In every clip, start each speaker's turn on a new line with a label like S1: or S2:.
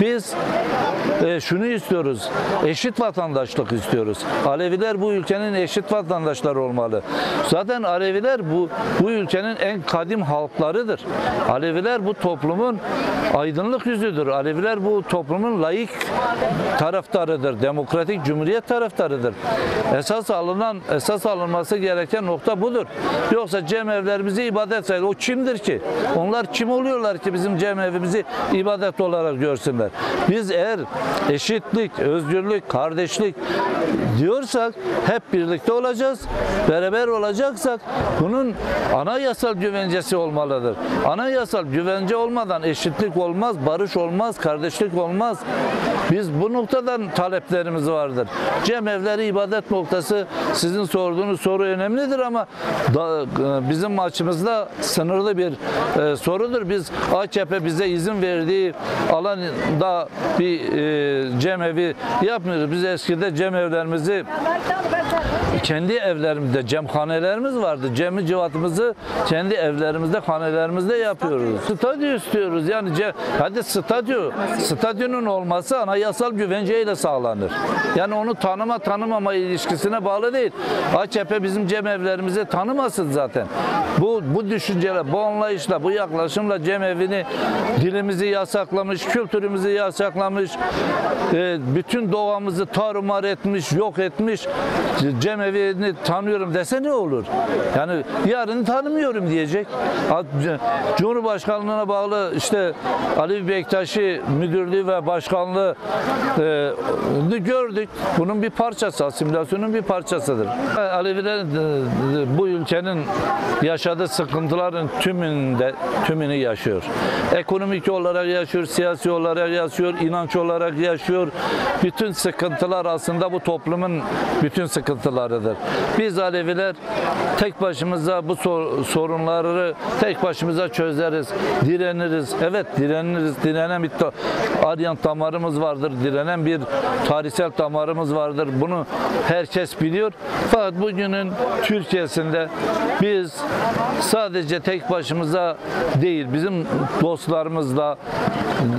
S1: Biz e, şunu istiyoruz. Eşit vatandaşlık istiyoruz. Aleviler bu ülkenin eşit vatandaşları olmalı. Zaten Aleviler bu bu ülkenin en kadim halklarıdır. Aleviler bu toplumun aydınlık yüzüdür. Aleviler bu toplumun layık taraftarıdır. Demokratik cumhuriyet taraftarıdır. Esas alınan esas alınması gereken nokta budur. Yoksa cemevlerimizi ibadet sayılır. O kimdir ki? Onlar kim oluyorlar ki bizim cemevimizi ibadet olarak görsünler? Biz eğer eşitlik, özgürlük, kardeşlik diyorsak hep birlikte olacağız. Beraber olacaksak bunun anayasal güvencesi olmalıdır. Anayasal güvence olmadan eşitlik olmaz, barış olmaz, kardeşlik olmaz. Biz bu noktadan taleplerimiz vardır. Cemevleri ibadet noktası sizin sorduğunuz soru önemlidir ama da, e, bizim açımızda sınırlı bir e, sorudur. Biz AKP bize izin verdiği alanda bir e, cemevi yapmıyoruz. Biz eskide cemevlerimizi kendi evlerimizde cemhanelerimiz vardı. Cemi civatımızı kendi evlerimizde, hanelerimizde yapıyoruz. Stadyum istiyoruz. Yani hadi stadyum, stadyumun olması anayasal güvenceyle sağlanır. Yani onu tanıma tanımama ilişkisine bağlı değil. AKP bizim cemevlerimizi tanımasın zaten. Bu bu düşünceyle, bu anlayışla, bu yaklaşımla cemevini dilimizi yasaklamış, kültürümüzü yasaklamış, e, bütün doğamızı tarumar etmiş, yok etmiş. Cemevini tanıyorum dese ne olur? Yani yarını tanımıyorum diyecek. Cumhurbaşkanlığına bağlı işte Ali Bektaşi müdürlüğü ve başkanlığı e, gördük. Bunun bir parçası, asimilasyonun bir parçasıdır. Aleviler e, bu ülkenin yaşadığı sıkıntıların tümünde tümünü yaşıyor. Ekonomik olarak yaşıyor, siyasi olarak yaşıyor, inanç olarak yaşıyor. Bütün sıkıntılar aslında bu toplumun bütün sıkıntılarıdır. Biz Aleviler tek başımıza bu sor- sorunları tek başımıza çözeriz, direniriz. Evet direniriz, direnen bir Aryan damarımız vardır, direnen bir tarihsel damarımız vardır. Bunu herkes biliyor. Fakat bugünün Türkiye'sinde biz sadece tek başımıza değil, bizim dostlarımızla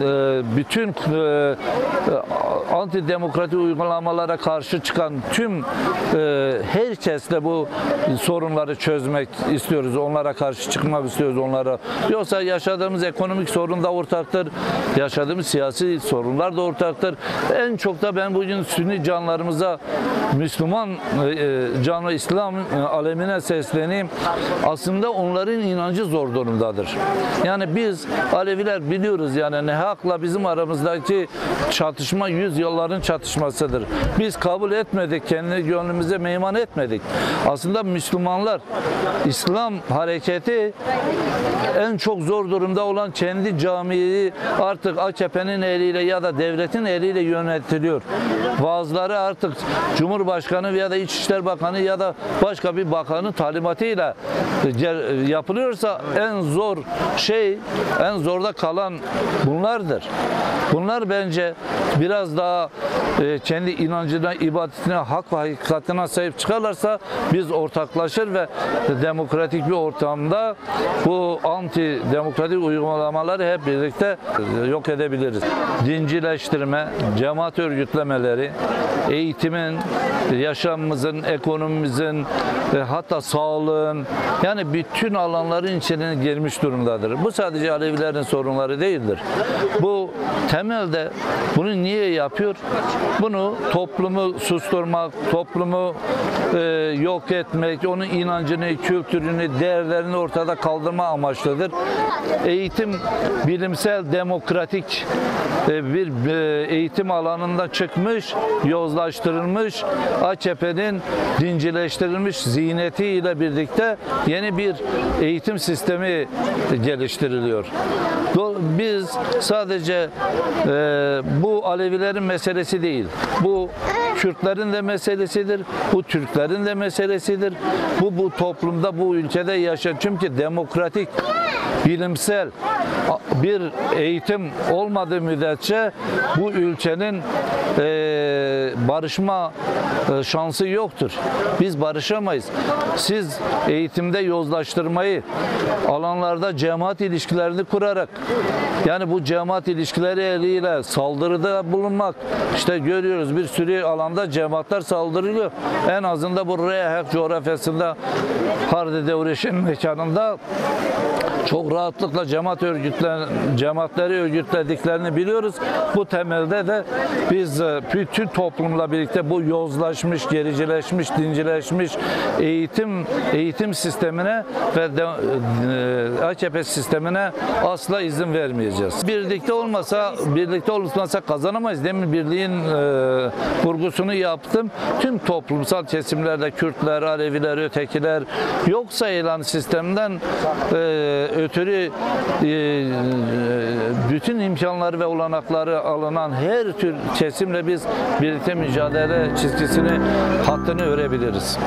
S1: e, bütün e, antidemokratik uygulamalara karşı çıkan tüm e, herkesle bu sorunları çözmek istiyoruz. Onlara karşı çıkmak istiyoruz onlara. Yoksa yaşadığımız ekonomik sorun da ortaktır. Yaşadığımız siyasi sorunlar da ortaktır. En çok da ben bugün Sünni canlarımıza Müslüman e, canlı İslam e, alemine sesleneyim. Aslında onların inancı zor durumdadır. Yani biz Aleviler biliyoruz yani ne hakla bizim aramızdaki çatışma yüzyılların çatışmasıdır. Biz kabul etmedik, kendi gönlümüze meyman etmedik. Aslında Müslümanlar, İslam hareketi en çok zor durumda olan kendi camiyi artık AKP'nin eliyle ya da devletin eliyle yönetiliyor. Vaazları artık Cumhurbaşkanı ya da İçişleri Bakanı ya da başka bir bakanın talimatıyla yapılıyorsa en zor şey, en zorda kalan bunlardır. Bunlar bence biraz daha e, kendi inancına, ibadetine, hak ve hakikatine sahip çıkarlarsa biz ortaklaşır ve demokratik bir ortamda bu anti demokratik uygulamaları hep birlikte yok edebiliriz. Dincileştirme, cemaat örgütlemeleri, eğitimin, yaşamımızın, ekonomimizin, e, hatta sağlığın yani bütün alanların içine girmiş durumdadır. Bu sadece Alevilerin sorunları değildir. Bu temelde bunu niye yapıyor? Bunu toplumu susturmak, toplumu e, yok etmek, onun inancını, kültürünü, değerlerini ortada kaldırma amaçlıdır. Eğitim bilimsel, demokratik e, bir e, eğitim alanında çıkmış, yozlaştırılmış, AKP'nin dincileştirilmiş zihniyetiyle birlikte yeni bir eğitim sistemi geliştiriliyor. Biz sadece e, bu Alevilerin meselesi değil. Bu Kürtlerin de meselesidir. Bu Türklerin de meselesidir. Bu bu toplumda bu ülkede yaşayan çünkü demokratik bilimsel bir eğitim olmadığı müddetçe bu ülkenin e, barışma e, şansı yoktur. Biz barışamayız. Siz eğitimde yozlaştırmayı alanlarda cemaat ilişkilerini kurarak yani bu cemaat ilişkileri eliyle saldırıda bulunmak işte görüyoruz bir sürü alanda cemaatler saldırılıyor. En azından bu Reyhak coğrafyasında Hardi Devreş'in mekanında çok rahatlıkla cemaat örgütler, cemaatleri örgütlediklerini biliyoruz. Bu temelde de biz e, bütün toplumla birlikte bu yozlaşmış, gericileşmiş, dincileşmiş eğitim eğitim sistemine ve de, e, AKP sistemine asla izin vermeyeceğiz. Birlikte olmasa, birlikte olmasa kazanamayız. Demin birliğin e, vurgusunu yaptım. Tüm toplumsal kesimlerde Kürtler, Aleviler, Ötekiler yok sayılan sistemden e, ötürü e, bütün imkanları ve olanakları alınan her tür kesimle biz birlikte mücadele çizgisini hattını örebiliriz.